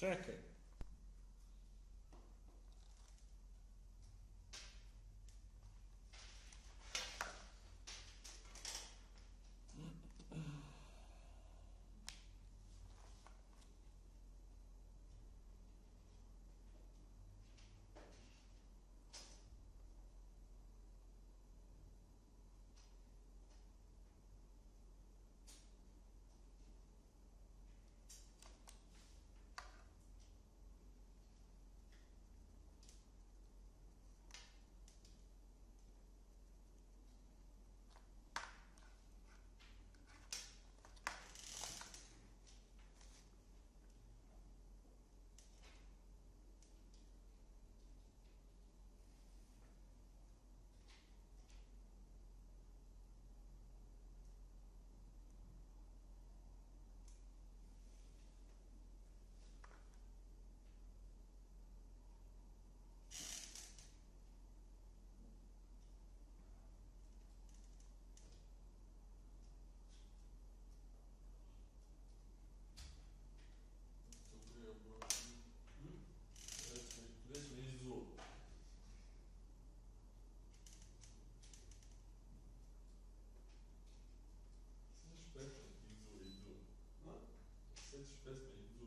Czekaj. trust me.